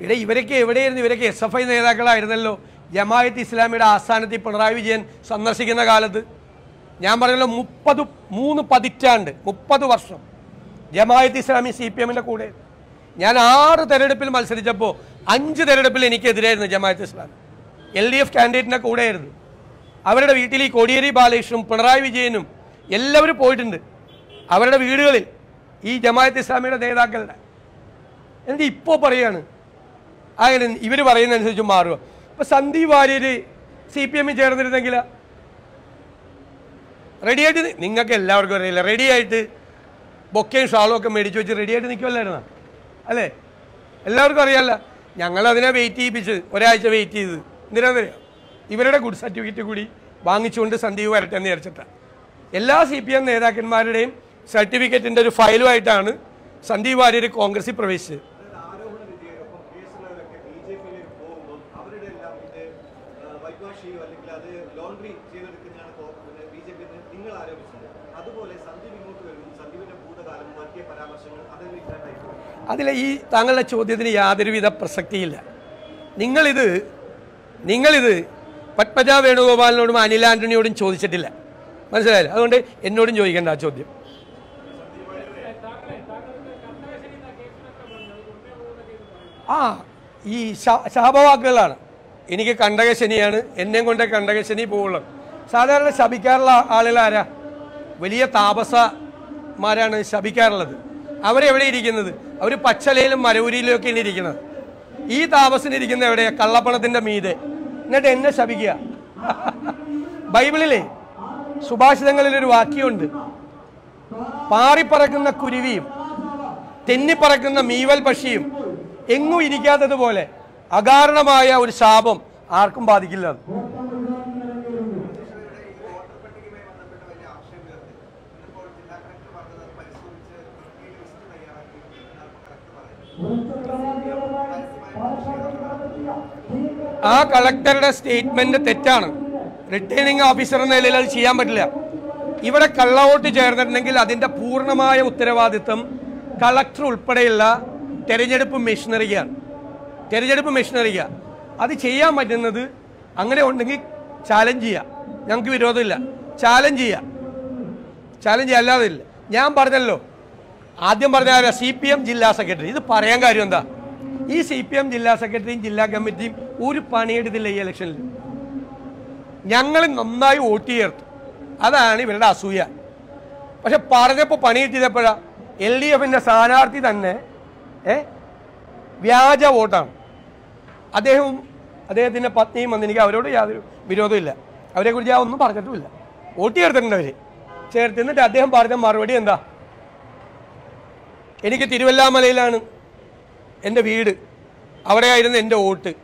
ഇവിടെ ഇവരൊക്കെ എവിടെയായിരുന്നു? ഇവരൊക്കെ എസ് എഫ് ഐ നേതാക്കളായിരുന്നല്ലോ. ജമായത്ത് ഇസ്ലാമിയുടെ ആസ്ഥാനത്തിൽ പിണറായി വിജയൻ സന്ദർശിക്കുന്ന കാലത്ത്. ഞാൻ പറഞ്ഞല്ലോ മുപ്പത് മൂന്ന് പതിറ്റാണ്ട് മുപ്പത് വർഷം ജമായത്ത് ഇസ്ലാമി സി പി എമ്മിന്റെ കൂടെ. ഞാൻ ആറ് തെരഞ്ഞെടുപ്പിൽ മത്സരിച്ചപ്പോൾ അഞ്ച് തെരഞ്ഞെടുപ്പിൽ എനിക്കെതിരായിരുന്നു Jamaat Islami. L D F കാൻഡിഡേറ്റിന്റെ കൂടെയായിരുന്നു. അവരുടെ വീട്ടിൽ ഈ കോടിയേരി ബാലകൃഷ്ണനും പിണറായി വിജയനും എല്ലാവരും പോയിട്ടുണ്ട്. അവരുടെ വീടുകളിൽ ഈ ജമായത്ത് ഇസ്ലാമിയുടെ നേതാക്കളുടെ. എന്നിട്ട് ഇപ്പോൾ പറയാണ് അങ്ങനെ ഇവർ പറയുന്നതനുസരിച്ച് മാറുക. ഇപ്പൊ സന്ദീപ് വാര്യർ സി പി എമ്മിൽ ചേർന്നിരുന്നെങ്കിൽ റെഡിയായിട്ട് നിങ്ങൾക്ക് എല്ലാവർക്കും അറിയില്ല? റെഡിയായിട്ട് ബൊക്കയും ഷാളും ഒക്കെ മേടിച്ച് വെച്ച് റെഡിയായിട്ട് നിൽക്കുമല്ലായിരുന്ന അല്ലേ? എല്ലാവർക്കും അറിയാമല്ല ഞങ്ങൾ അതിനെ വെയിറ്റ് ചെയ്യിപ്പിച്ച് ഒരാഴ്ച വെയിറ്റ് ചെയ്ത്. എന്തിനാണെന്നറിയാം ഇവരുടെ ഗുഡ് സർട്ടിഫിക്കറ്റ് കൂടി വാങ്ങിച്ചുകൊണ്ട് സന്ദീപ് വരട്ടെ എന്ന് എല്ലാ സി പി എം നേതാക്കന്മാരുടെയും സർട്ടിഫിക്കറ്റിന്റെ ഒരു ഫയലുമായിട്ടാണ് സന്ദീപ് വാര്യർ കോൺഗ്രസിൽ പ്രവേശിച്ചത്. എല്ലാം വാഷ് വൈദ്വാഷിയോ അല്ലെങ്കിൽ അത് ലോണ്ടറി ചെയ്തെടുക്കുന്നതാണ് ബി ജെ പി നിങ്ങൾ ആരോപിച്ചത്. അതുപോലെ സന്ദീപ് ഇങ്ങോട്ട് വരുമ്പോൾ സന്ദീപിന്റെ ഭൂതകാലം നടത്തിയ പരാമർശങ്ങൾ അതെല്ലാം അതിലെ ഈ താങ്കളുടെ ചോദ്യത്തിന് യാതൊരുവിധ പ്രസക്തിയില്ല. നിങ്ങളിത് നിങ്ങളിത് പത്മജ വേണുഗോപാലിനോടും അനിൽ ആന്റണിയോടും ചോദിച്ചിട്ടില്ല. മനസ്സിലായില്ല? അതുകൊണ്ട് എന്നോടും ചോദിക്കേണ്ട ആ ചോദ്യം. ആ ഈ ശാപവാക്കുകളാണ്. എനിക്ക് കണ്ടകശനിയാണ്. എന്നെയും കൊണ്ട് കണ്ടകശനി പോവുള്ളൂ. സാധാരണ ശപിക്കാറുള്ള ആളുകൾ ആരാ? വലിയ താപസമാരാണ് ശപിക്കാറുള്ളത്. അവരെവിടെ ഇരിക്കുന്നത്? അവർ പച്ചലയിലും മരവൂരിയിലും ഒക്കെയാണ് ഇരിക്കുന്നത്? ഈ താപസിന് ഇരിക്കുന്ന എവിടെയാ? കള്ളപ്പണത്തിന്റെ മീതെ. എന്നിട്ട് എന്നെ ശപിക്കുക. ബൈബിളിലെ സുഭാഷിതങ്ങളിലൊരു വാക്യമുണ്ട്. പാറിപ്പറക്കുന്ന കുരുവിയും തെന്നിപ്പറക്കുന്ന മീവൽ പക്ഷിയും എങ്ങും ഇരിക്കാത്തതുപോലെ അകാരണമായ ഒരു ശാപം ആർക്കും ബാധിക്കില്ല. ആ കളക്ടറുടെ സ്റ്റേറ്റ്മെന്റ് തെറ്റാണ്. റിട്ടേണിംഗ് ഓഫീസർ എന്ന നിലയിൽ അത് ചെയ്യാൻ പറ്റില്ല. ഇവിടെ കള്ളവോട്ട് ചേർന്നിട്ടുണ്ടെങ്കിൽ അതിന്റെ പൂർണമായ ഉത്തരവാദിത്വം കളക്ടർ ഉൾപ്പെടെയുള്ള തെരഞ്ഞെടുപ്പ് മെഷീനറിയാണ്. തെരഞ്ഞെടുപ്പ് മെഷീനറിയുക അത് ചെയ്യാൻ പറ്റുന്നത് അങ്ങനെ ഉണ്ടെങ്കിൽ ചാലഞ്ച് ചെയ്യാം. ഞങ്ങൾക്ക് വിരോധമില്ല. ചാലഞ്ച് ചെയ്യാം. ചാലഞ്ച് അല്ലാതെ ഇല്ല. ഞാൻ പറഞ്ഞല്ലോ. ആദ്യം പറഞ്ഞ ആരാ സി പി എം ജില്ലാ സെക്രട്ടറി ഇത് പറയാൻ കാര്യം എന്താ? ഈ സി പി എം ജില്ലാ സെക്രട്ടറിയും ജില്ലാ കമ്മിറ്റിയും ഒരു പണിയെടുത്തില്ല ഈ ഇലക്ഷനിൽ ഞങ്ങൾ നന്നായി വോട്ട് ചേർത്തു അതാണ് ഇവരുടെ അസൂയ. പക്ഷെ പറഞ്ഞപ്പോൾ പണി കിട്ടിയപ്പോഴാ എൽ ഡി എഫിന്റെ സ്ഥാനാർത്ഥി തന്നെ ഏ വ്യാജ വോട്ടാണ്. അദ്ദേഹവും അദ്ദേഹത്തിന്റെ പത്നിയും വന്ന് എനിക്ക് അവരോട് യാതൊരു വിരോധമില്ല അവരെക്കുറിച്ച് ഞാൻ ഒന്നും പറഞ്ഞിട്ടുമില്ല. വോട്ട് ചേർത്തിട്ടുണ്ട് അവർ ചേർത്തിന്നിട്ട് അദ്ദേഹം പറഞ്ഞ മറുപടി എന്താ? എനിക്ക് തിരുവല്ലാമലയിലാണ് എന്റെ വീട്. അവിടെയായിരുന്നു എന്റെ വോട്ട്.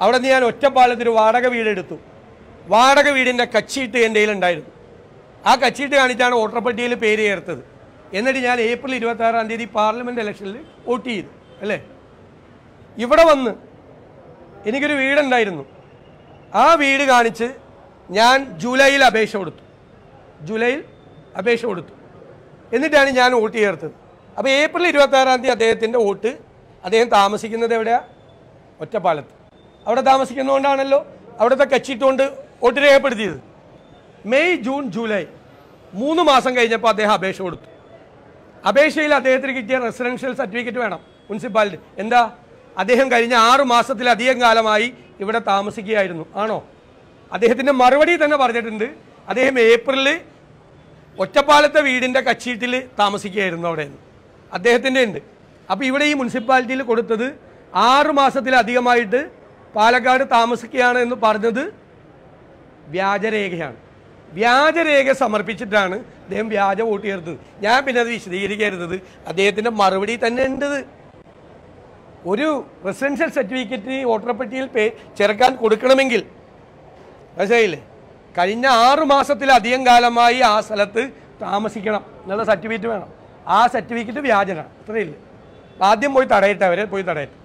അവിടെ നിന്ന് ഞാൻ ഒറ്റപ്പാലത്തൊരു വാടക വീടെടുത്തു. വാടക വീടിന്റെ കച്ചീട്ട് എന്റെ കയ്യിലുണ്ടായിരുന്നു. ആ കച്ചീട്ട് കാണിച്ചാണ് വോട്ടർ പട്ടികയിൽ പേര് ചേർത്തത്. എന്നിട്ട് ഞാൻ ഏപ്രിൽ ഇരുപത്തി ആറാം തീയതി പാർലമെന്റ് ഇലക്ഷനിൽ വോട്ട് ചെയ്തു. അല്ലേ? ഇവിടെ വന്ന് എനിക്കൊരു വീടുണ്ടായിരുന്നു. ആ വീട് കാണിച്ച് ഞാൻ ജൂലൈയിൽ അപേക്ഷ കൊടുത്തു. ജൂലൈയിൽ അപേക്ഷ കൊടുത്തു. എന്നിട്ടാണ് ഞാൻ വോട്ട് ചേർത്തത്. അപ്പോൾ ഏപ്രിൽ ഇരുപത്തി ആറാം തീയതി അദ്ദേഹത്തിന്റെ വോട്ട്. അദ്ദേഹം താമസിക്കുന്നത് എവിടെയാണ് ഒറ്റപ്പാലത്ത്. അവിടെ താമസിക്കുന്നതുകൊണ്ടാണല്ലോ അവിടുത്തെ കച്ചിട്ടുകൊണ്ട് വോട്ട് രേഖപ്പെടുത്തിയത്. മെയ് ജൂൺ ജൂലൈ മൂന്ന് മാസം കഴിഞ്ഞപ്പോൾ അദ്ദേഹം അപേക്ഷ കൊടുത്തു. അപേക്ഷയിൽ അദ്ദേഹത്തിന് കിട്ടിയ റെസിഡൻഷ്യൽ സർട്ടിഫിക്കറ്റ് വേണം മുനിസിപ്പാലിറ്റി. എന്താ? അദ്ദേഹം കഴിഞ്ഞ ആറു മാസത്തിലധികം കാലമായി ഇവിടെ താമസിക്കുകയായിരുന്നു. ആണോ? അദ്ദേഹത്തിന്റെ മറുപടി തന്നെ പറഞ്ഞിട്ടുണ്ട്. അദ്ദേഹം ഏപ്രിലിൽ ഒറ്റപ്പാലത്തെ വീടിന്റെ കച്ചീട്ടിൽ താമസിക്കുകയായിരുന്നു അവിടെ. നിന്ന് അദ്ദേഹത്തിന്റെ ഉണ്ട്. അപ്പോൾ ഇവിടെ ഈ മുനിസിപ്പാലിറ്റിയിൽ കൊടുത്തത് ആറു മാസത്തിലധികമായിട്ട് പാലക്കാട് താമസിക്കുകയാണ് എന്ന് പറഞ്ഞത് വ്യാജരേഖയാണ്. വ്യാജരേഖ സമർപ്പിച്ചിട്ടാണ് അദ്ദേഹം വ്യാജ വോട്ട് ചേർത്തത്. ഞാൻ പിന്നെ അത് വിശദീകരിക്കരുത്. അദ്ദേഹത്തിന്റെ മറുപടി തന്നെ ഉണ്ടത്. ഒരു റെസിഡൻഷ്യൽ സർട്ടിഫിക്കറ്റ് വോട്ടർ ചേർക്കാൻ കൊടുക്കണമെങ്കിൽ. മനസ്സിലായില്ലേ? കഴിഞ്ഞ ആറ് മാസത്തിലധികം കാലമായി ആ സ്ഥലത്ത് താമസിക്കണം. എന്നുള്ള സർട്ടിഫിക്കറ്റ് വേണം. ആ സർട്ടിഫിക്കറ്റ് വ്യാജനാണ്. അത്രയില്ല ആദ്യം പോയി തടയട്ടെ അവരെ പോയി തടയട്ടെ.